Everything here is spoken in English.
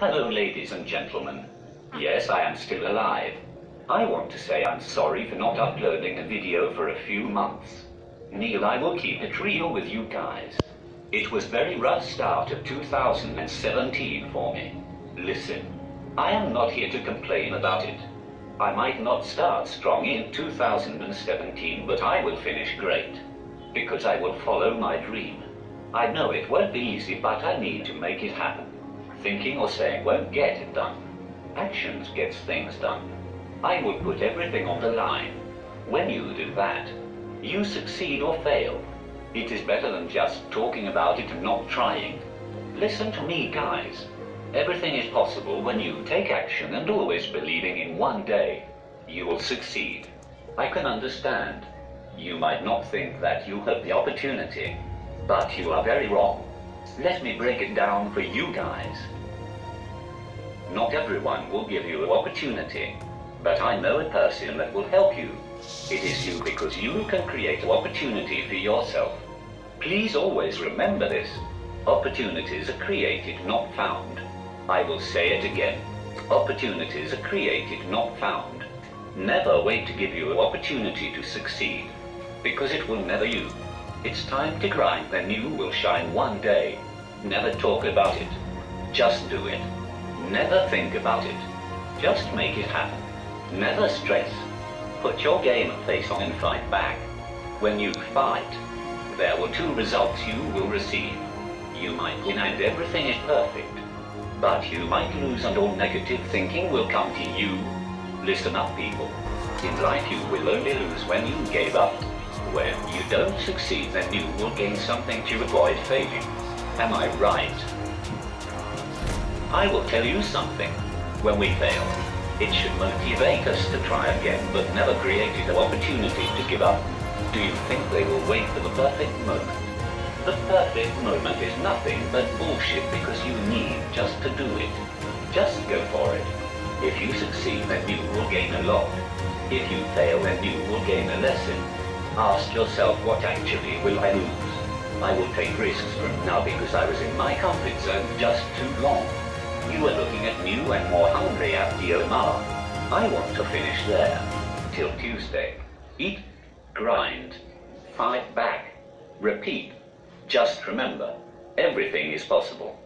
Hello, ladies and gentlemen. Yes, I am still alive. I want to say I'm sorry for not uploading a video for a few months. Neil, I will keep it real with you guys. It was very rough start of 2017 for me. Listen, I am not here to complain about it. I might not start strong in 2017, but I will finish great. Because I will follow my dream. I know it won't be easy, but I need to make it happen. Thinking or saying won't get it done. Actions gets things done. I would put everything on the line. When you do that, you succeed or fail. It is better than just talking about it and not trying. Listen to me, guys. Everything is possible when you take action and always believing in one day. You will succeed. I can understand. You might not think that you have the opportunity, but you are very wrong. Let me break it down for you guys. Not everyone will give you an opportunity, but I know a person that will help you. It is you because you can create an opportunity for yourself. Please always remember this. Opportunities are created, not found. I will say it again. Opportunities are created, not found. Never wait to give you an opportunity to succeed, because it will never you. It's time to grind, then you will shine one day. Never talk about it. Just do it. Never think about it. Just make it happen. Never stress. Put your game face on and fight back. When you fight, there will two results you will receive. You might win and everything is perfect. But you might lose and all negative thinking will come to you. Listen up, people. In life you will only lose when you gave up. When you don't succeed, then you will gain something to avoid failing. Am I right? I will tell you something. When we fail, it should motivate us to try again, but never created an opportunity to give up. Do you think they will wait for the perfect moment? The perfect moment is nothing but bullshit because you need just to do it. Just go for it. If you succeed, then you will gain a lot. If you fail, then you will gain a lesson. Ask yourself, what actually will I lose? I will take risks from now because I was in my comfort zone just too long. You are looking at new and more hungry Omar. I want to finish there. Till Tuesday. Eat, grind, fight back, repeat. Just remember, everything is possible.